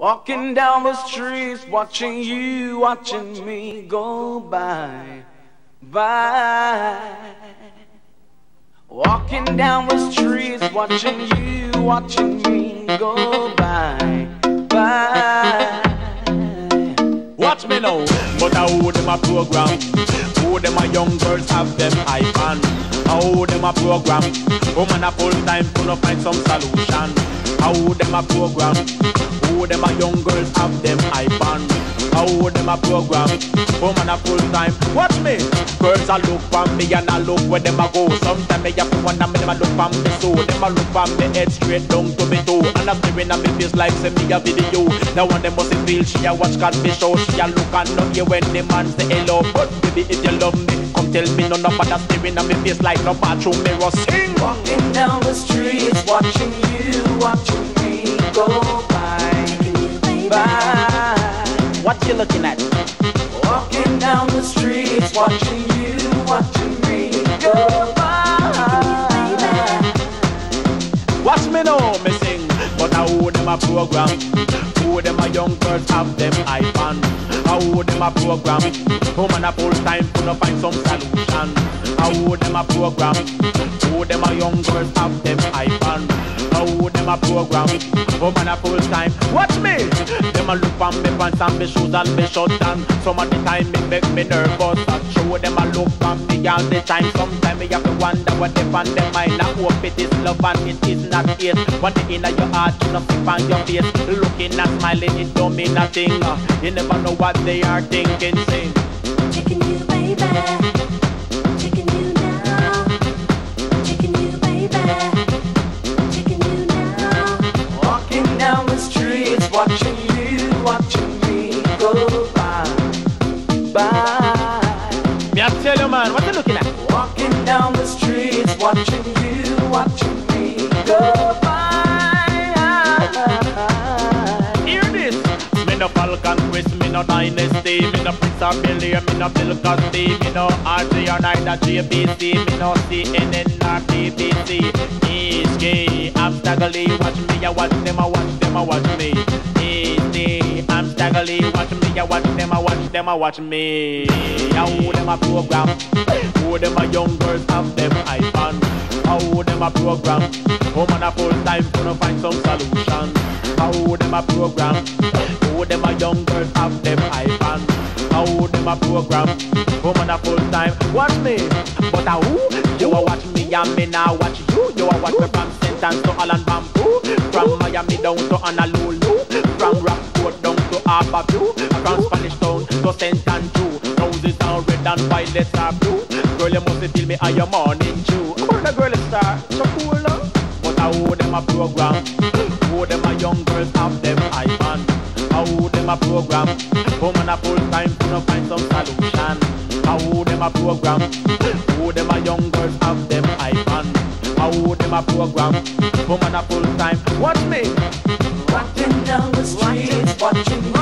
Walking down the streets, watching you, watching me go by, by. Walking down the streets, watching you, watching me go by, by. Watch me now, but I hold them a program. Who them a young girls have them high iPhone. I hold them a program. Woman a full time, of find some solution. I hold them a program. Who them a young girls have them iPhone. Hold them a program. Woman a full time. Watch me. Girls a look for me and I look where them a go. Sometimes me have to wonder me them a look for me so. Them a look for me head straight down to me toe. And I'm staring at me face like send me a video. Now one them must feel she a watch catfish show. She a look and not hear when the man say hello. But baby if you love me, come tell me no no bother staring at me face like no bathroom mirror. Sing. Walking down the streets, watching you, watching me go What you looking at? Walking down the streets, watching you, watching me go by. Watch me now, me sing. But I hold them a program. Who them a young girls have them iPhone. I hold them a program. Woman a full time no find some solution. I hold them a program. Who them a young girls have them iPhone. A program. Woman a full time. Watch me. Them a look on me pants and me shoes and me shut down. Some of the time me make me nervous. I show them a look on me all the time. Sometimes me have to wonder what they find them mind. I hope it is love and it is not hate. What the inner your heart, you know, on your face. Looking and smiling, it don't mean nothing. You never know what they are thinking. Sing. Chicken you, baby. Falcon Crest, me no Dynasty, me no Prince of Bel-Air, me no Bill Cosby, me no RJ or neither JBC, me no CNN or BBC. Easy, I'm staggering, watch me, I watch them, I watch them, I watch me. Easy, I'm staggering, watch me, I watch them, I watch them, I watch me. Hold them a program, hold them a young girls have them iPhone. Hold them a program, woman a full time, gonna find some solution. Hold them a program, I a program, woman a full time. Watch me, but a who? You a watch me and me now watch you. You a watch me from St. Ann to Allen Bamboo, from Miami down to Honolulu, from Rockfort down to Harbour View, from Spanish Town to St. Andrew. Roses are red and violets are blue. Girl, you must feel me on your morning dew. Oh, the girl is star, so cool? But uh, I hold them a program. Hold them a young girls have them. I hold them a program. Woman a full time to no find some solution. Hold them a program. Hold them a young girls have them iPhone. Hold them a program. Woman a full time. Watch me. Walking down the streets, watching